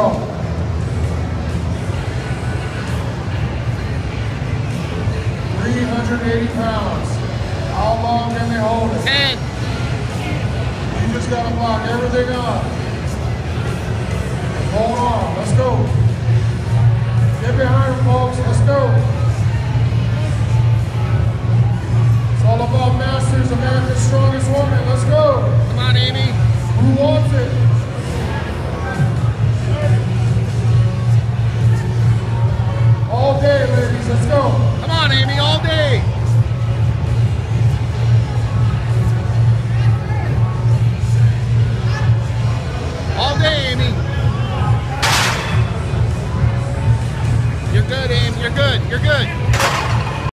go. Three hundred eighty pounds. How long can they hold it? Ten. You just gotta block everything up. Hold on, let's go. Get behind them, folks, let's go. It's all about Masters, America's strongest woman. on, Amy, all day. All day, Amy. You're good, Amy. You're good. You're good.